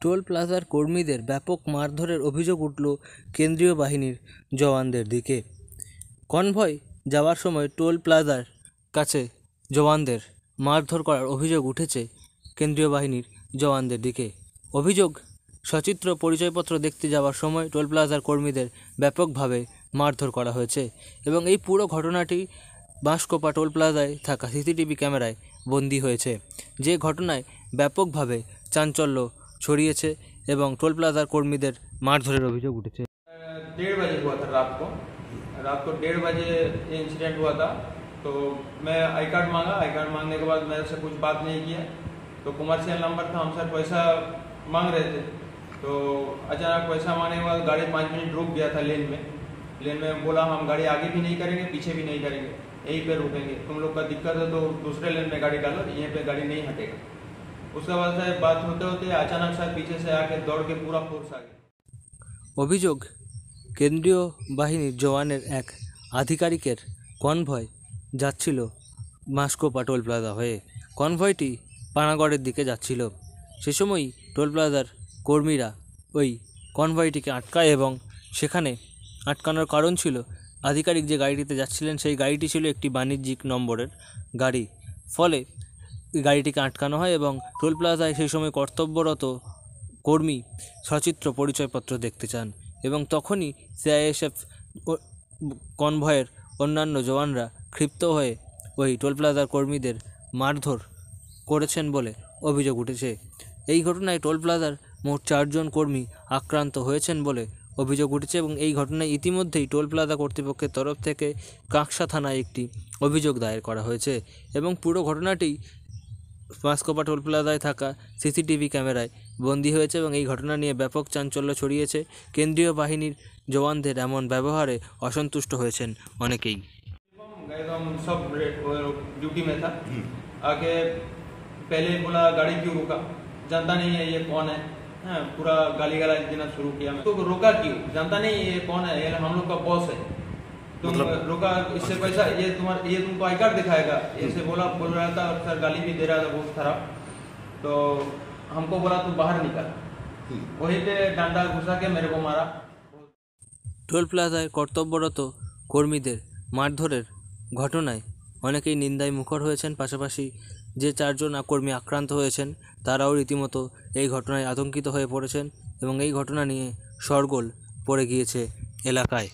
Toll প্লাজার কর্মীদের ব্যাপক মারধরের অভিযোগ উঠল কেন্দ্রীয় বাহিনীর জওয়ানদের দিকে। কনভয় যাওয়ার সময় টোল প্লাজার কাছে জওয়ানদের মারধর করার অভিযোগ উঠেছে কেন্দ্রীয় বাহিনীর জওয়ানদের দিকে। অভিযোগ, সচিত্র পরিচয়পত্র দেখতে যাওয়ার সময় টোল প্লাজার কর্মীদের ব্যাপকভাবে মারধর করা হয়েছে এবং এই পুরো ঘটনাটি বাঁশকোপা টোল প্লাজায় থাকা সিসিটিভি ক্যামেরায় বন্দী হয়েছে যে ঘটনায় ব্যাপকভাবে চাঞ্চল্য ছড়িয়েছে এবং টোল প্লাজার কর্মীদের মারধরের অভিযোগ উঠেছে डेढ़ बजे हुआ था रात को रात को डेढ़ बजे ये इंसिडेंट हुआ था तो मैं आई कार्ड मांगा आई कार्ड मांगने के बाद मेरे से कुछ बात नहीं किया तो कमर्शियल नंबर था हम सर पैसा मांग रहे थे तो अचानक पैसा मांगने के बाद गाड़ी पाँच मिनट रुक गया था लेन में लेन में बोला हम गाड़ी आगे भी नहीं करेंगे पीछे भी नहीं करेंगे यहीं पे रुकेंगे तुम लोग का दिक्कत है तो दूसरे लेन में गाड़ी डालो यहीं पे गाड़ी नहीं हटेगा उसके बाद से बात होते होते अचानक से पीछे से आके दौड़ के पूरा फोर्स आ गया অভিযোগ কেন্দ্রীয় বাহিনীর জওয়ানের এক আধিকারিকের কনভয় যাচ্ছিল মাস্কো পাটোল প্লাজা হয়ে কনভয়টি পানাগড়ের দিকে যাচ্ছিল সে সময়ই টোল প্লাজার কর্মীরা ওই কনভয়টিকে আটকায় এবং সেখানে আটকানোর কারণ ছিল, আধিকারিক যে গাড়িটিতে যাচ্ছিলেন সেই গাড়িটি ছিল একটি বাণিজ্যিক নম্বরের গাড়ি। ফলে গাড়িটিকে আটকানো হয় এবং টোল প্লাজায় সেই সময় কর্তব্যরত কর্মী সচিত্র পরিচয়পত্র দেখতে চান এবং তখনই সিআইএসএফ কনভয়ের অন্যান্য জওয়ানরা ক্ষিপ্ত হয়ে ওই টোল প্লাজার কর্মীদের মারধর করেছেন বলে অভিযোগ উঠেছে। এই ঘটনায় টোল প্লাজার মোট চারজন কর্মী আক্রান্ত হয়েছেন বলে অভিযোগ উঠেছে এবং এই ঘটনায় ইতিমধ্যেই টোল প্লাজা কর্তৃপক্ষের তরফ থেকে কাঁকসা থানায় একটি অভিযোগ দায়ের করা হয়েছে এবং পুরো ঘটনাটি মাস্কোপা টোল প্লাজায় থাকা সিসিটিভি ক্যামেরায় বন্দী হয়েছে এবং এই ঘটনা নিয়ে ব্যাপক চাঞ্চল্য ছড়িয়েছে কেন্দ্রীয় বাহিনীর জওয়ানদের এমন ব্যবহারে অসন্তুষ্ট হয়েছেন অনেকেই गए तो हम सब ड्यूटी में था आके पहले बोला गाड़ी क्यों रुका जानता नहीं है ये कौन है हाँ, पूरा गाली गाला देना शुरू किया मैं तो रोका क्यों जानता नहीं ये कौन है ये हम लोग का बॉस है तुम मतलब- रोका इससे पैसा ये तुम्हारा ये तुमको आई कार्ड दिखाएगा ऐसे बोला बोल रहा था और सर गाली भी दे रहा था बहुत खराब तो हमको बोला तू बाहर निकल वहीं पे डंडा घुसा के मेरे को मारा টোল প্লাজায় কর্তব্যরত কর্মীদের মারধরের ঘটনায় অনেকেই নিন্দায় মুখর হয়েছেন পাশাপাশি যে চারজন কর্মী আক্রান্ত হয়েছেন, তারাও রীতিমতো এই ঘটনায় আতঙ্কিত হয়ে পড়েছেন এবং এই ঘটনা নিয়ে শরগোল পড়ে গিয়েছে এলাকায়।